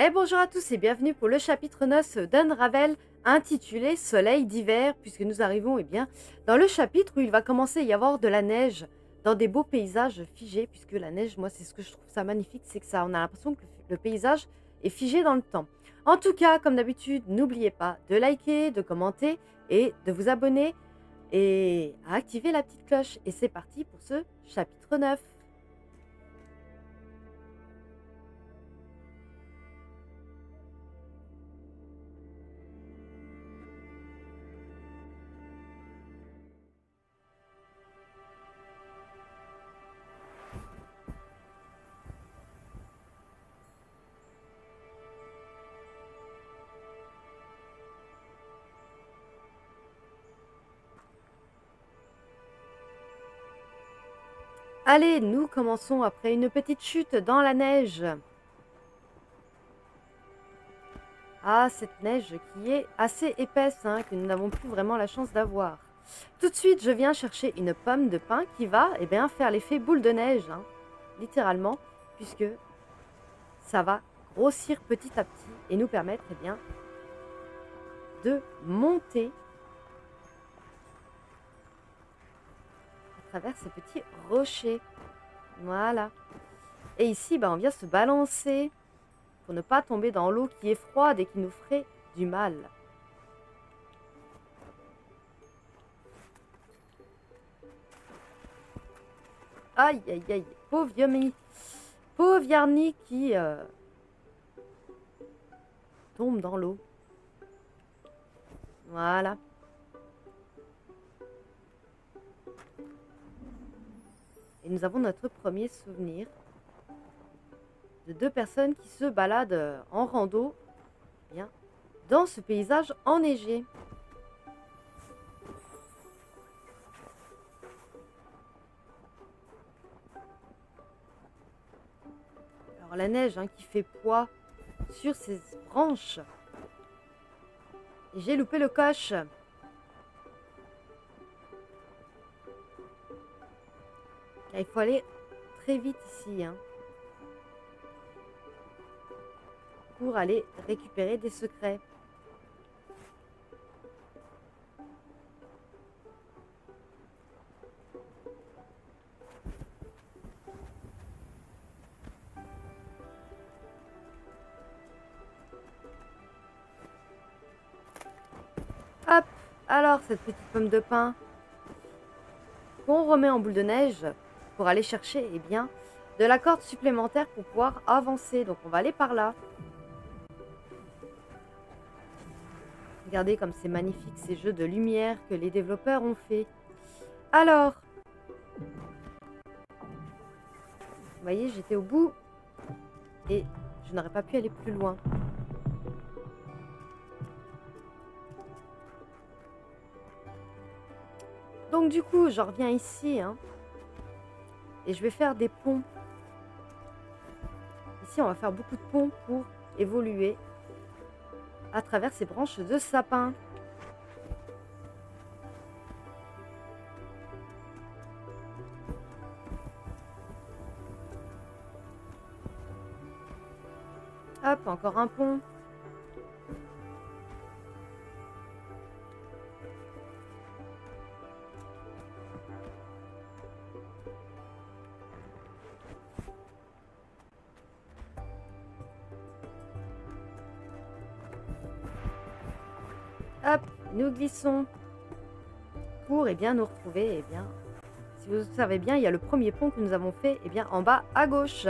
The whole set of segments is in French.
Et bonjour à tous et bienvenue pour le chapitre 9 d'Unravel intitulé Soleil d'hiver puisque nous arrivons eh bien, dans le chapitre où il va commencer à y avoir de la neige dans des beaux paysages figés puisque la neige, moi c'est ce que je trouve ça magnifique, c'est que ça on a l'impression que le paysage est figé dans le temps. En tout cas, comme d'habitude, n'oubliez pas de liker, de commenter et de vous abonner et à activer la petite cloche. Et c'est parti pour ce chapitre 9. Allez, nous commençons après une petite chute dans la neige. Ah, cette neige qui est assez épaisse, hein, que nous n'avons plus vraiment la chance d'avoir. Tout de suite, je viens chercher une pomme de pin qui va eh bien, faire l'effet boule de neige, hein, littéralement, puisque ça va grossir petit à petit et nous permettre eh bien, de monter travers ces petits rochers. Voilà. Et ici, bah, on vient se balancer pour ne pas tomber dans l'eau qui est froide et qui nous ferait du mal. Aïe, aïe, aïe. Pauvre Yumi. Pauvre Yarni qui euh, tombe dans l'eau. Voilà. Et nous avons notre premier souvenir de deux personnes qui se baladent en rando bien, dans ce paysage enneigé. Alors la neige hein, qui fait poids sur ces branches. J'ai loupé le coche. Il faut aller très vite ici. Hein, pour aller récupérer des secrets. Hop Alors, cette petite pomme de pain qu'on remet en boule de neige pour aller chercher eh bien, de la corde supplémentaire pour pouvoir avancer. Donc on va aller par là. Regardez comme c'est magnifique ces jeux de lumière que les développeurs ont fait. Alors, vous voyez, j'étais au bout et je n'aurais pas pu aller plus loin. Donc du coup, je reviens ici. Hein. Et je vais faire des ponts. Ici, on va faire beaucoup de ponts pour évoluer à travers ces branches de sapin. Hop, encore un pont. Hop, nous glissons pour eh bien, nous retrouver. et eh bien, si vous savez bien, il y a le premier pont que nous avons fait eh bien, en bas à gauche.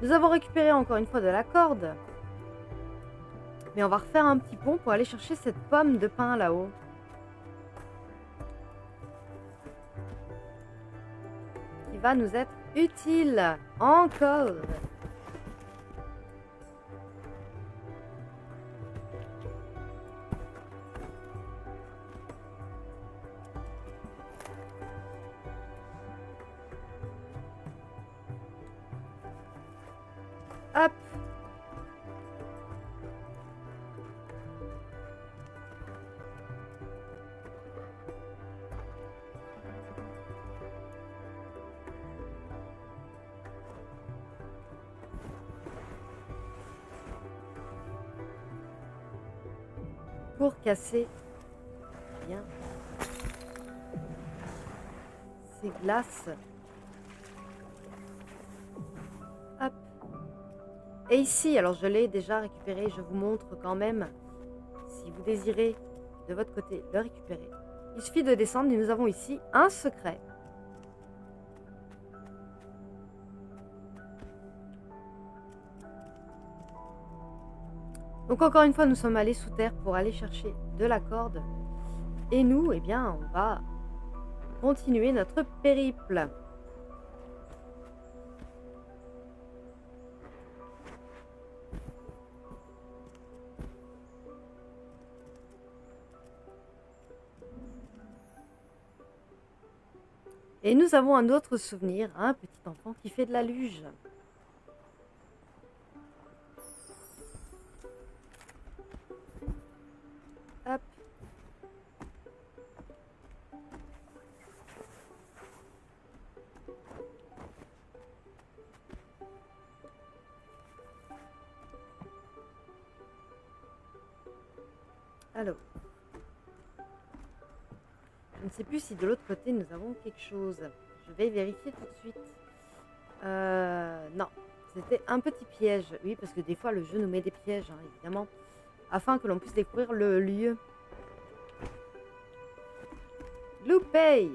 Nous avons récupéré encore une fois de la corde. Mais on va refaire un petit pont pour aller chercher cette pomme de pain là-haut. Qui va nous être utile encore. Casser bien ces glaces. Hop. Et ici, alors je l'ai déjà récupéré, je vous montre quand même, si vous désirez de votre côté le récupérer. Il suffit de descendre et nous avons ici un secret. Donc encore une fois, nous sommes allés sous terre pour aller chercher de la corde. Et nous, eh bien, on va continuer notre périple. Et nous avons un autre souvenir, un petit enfant qui fait de la luge. Alors. Je ne sais plus si de l'autre côté nous avons quelque chose. Je vais vérifier tout de suite. Euh, non, c'était un petit piège. Oui, parce que des fois le jeu nous met des pièges, hein, évidemment afin que l'on puisse découvrir le lieu. Loupé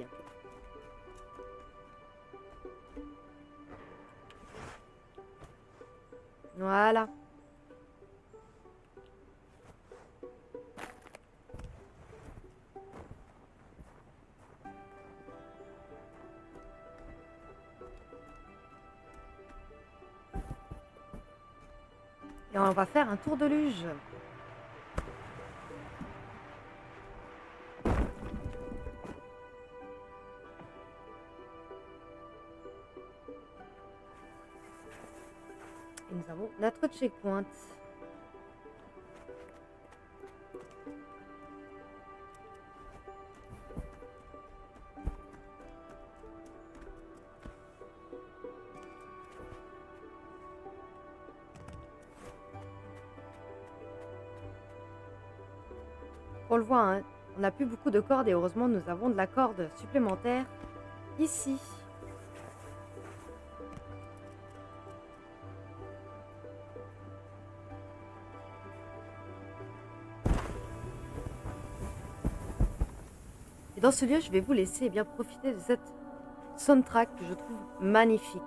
Voilà. Et on va faire un tour de luge. notre checkpoint. Hein, on n'a plus beaucoup de cordes et heureusement nous avons de la corde supplémentaire ici. dans ce lieu, je vais vous laisser eh bien profiter de cette soundtrack que je trouve magnifique.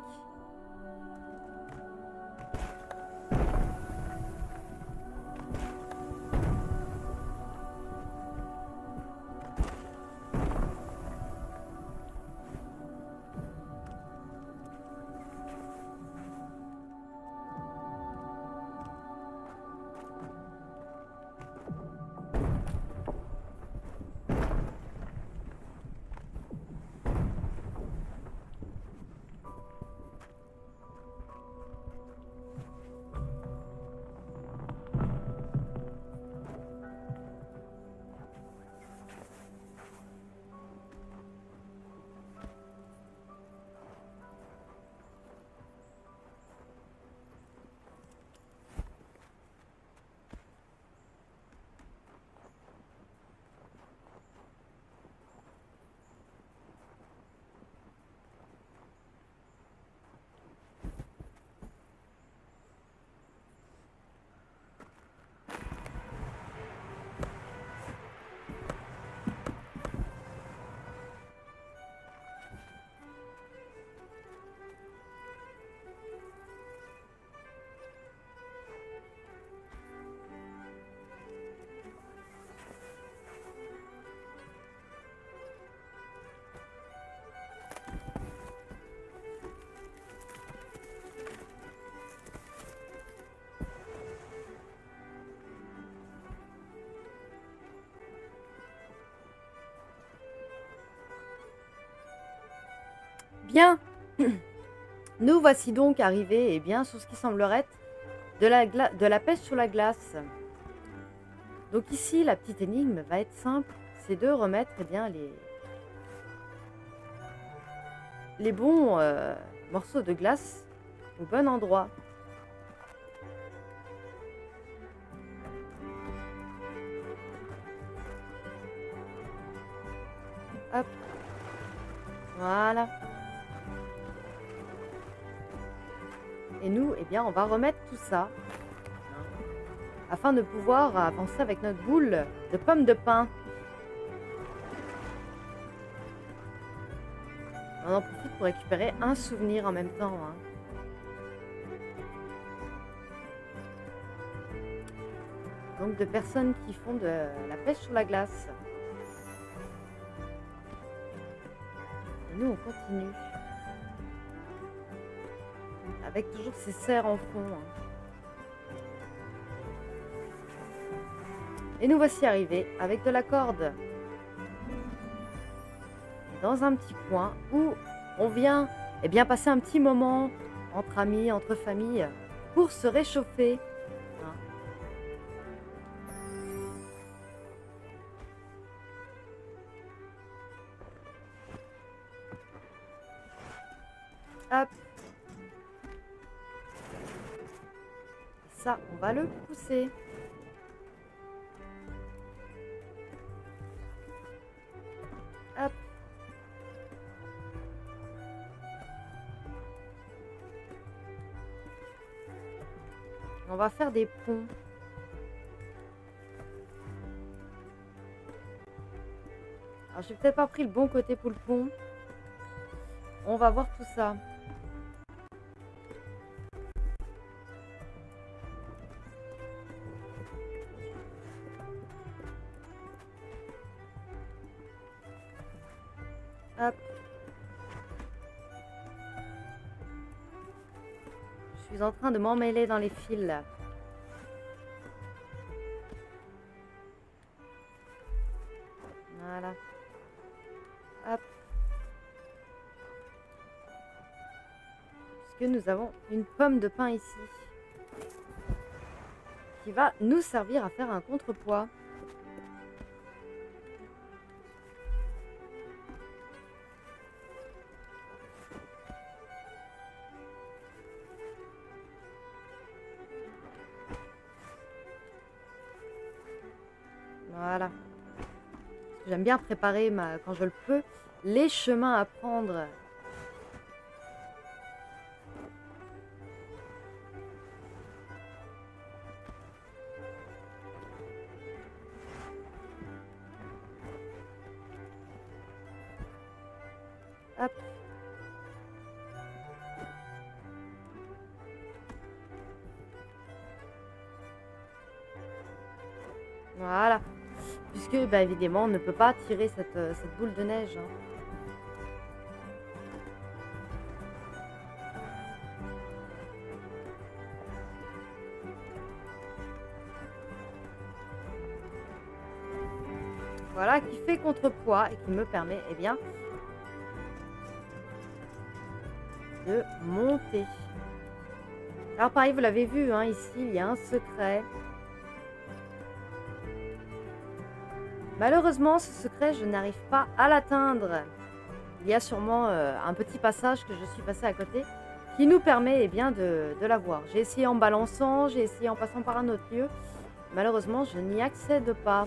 Bien Nous voici donc arrivés, eh bien, sur ce qui semblerait de la, de la pêche sur la glace. Donc ici, la petite énigme va être simple. C'est de remettre eh bien, les, les bons euh, morceaux de glace au bon endroit. Hop. Voilà. Et nous, eh bien, on va remettre tout ça afin de pouvoir avancer avec notre boule de pommes de pin. On en profite pour récupérer un souvenir en même temps. Hein. Donc de personnes qui font de la pêche sur la glace. Et nous, on continue. Avec toujours ces serres en fond. Et nous voici arrivés avec de la corde. Dans un petit coin où on vient eh bien, passer un petit moment entre amis, entre familles, pour se réchauffer. On va faire des ponts. Alors, j'ai peut-être pas pris le bon côté pour le pont. On va voir tout ça. Suis en train de m'emmêler dans les fils là. Voilà. Hop. Puisque nous avons une pomme de pain ici. Qui va nous servir à faire un contrepoids. J'aime bien préparer, ma, quand je le peux, les chemins à prendre. Voilà puisque bah, évidemment on ne peut pas tirer cette, euh, boule de neige. Hein. Voilà, qui fait contrepoids et qui me permet, eh bien, de monter. Alors pareil, vous l'avez vu, hein, ici, il y a un secret. Malheureusement, ce secret, je n'arrive pas à l'atteindre. Il y a sûrement euh, un petit passage que je suis passé à côté qui nous permet eh bien, de, de l'avoir. J'ai essayé en balançant, j'ai essayé en passant par un autre lieu. Malheureusement, je n'y accède pas.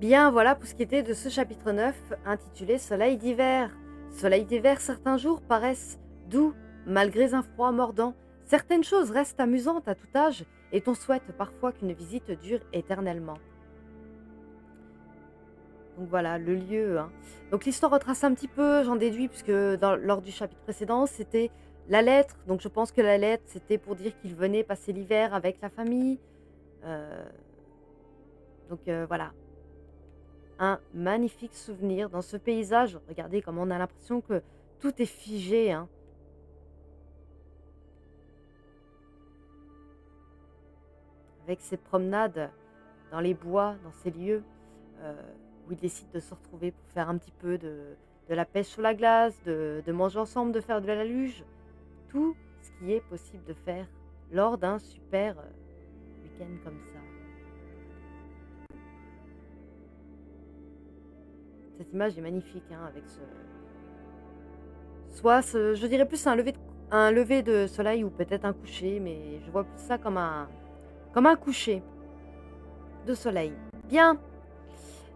Bien, voilà pour ce qui était de ce chapitre 9 intitulé Soleil d'hiver. Soleil d'hiver, certains jours paraissent doux malgré un froid mordant. Certaines choses restent amusantes à tout âge et on souhaite parfois qu'une visite dure éternellement. Donc voilà, le lieu. Hein. Donc l'histoire retrace un petit peu, j'en déduis, puisque lors du chapitre précédent, c'était la lettre. Donc je pense que la lettre, c'était pour dire qu'il venait passer l'hiver avec la famille. Euh, donc euh, voilà, un magnifique souvenir dans ce paysage. Regardez comme on a l'impression que tout est figé. Hein. avec ses promenades dans les bois, dans ces lieux euh, où ils décident de se retrouver pour faire un petit peu de, de la pêche sur la glace, de, de manger ensemble, de faire de la luge. Tout ce qui est possible de faire lors d'un super euh, week-end comme ça. Cette image est magnifique hein, avec ce. Soit, ce- je dirais plus un lever de, soleil ou peut-être un coucher, mais je vois plus ça comme un, comme un coucher de soleil. Bien,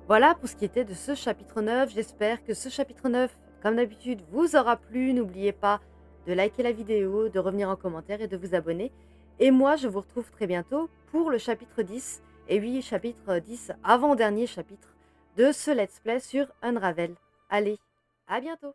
voilà pour ce qui était de ce chapitre 9. J'espère que ce chapitre 9, comme d'habitude, vous aura plu. N'oubliez pas de liker la vidéo, de revenir en commentaire et de vous abonner. Et moi, je vous retrouve très bientôt pour le chapitre 10. Et oui, chapitre 10, avant-dernier chapitre de ce let's play sur Unravel. Allez, à bientôt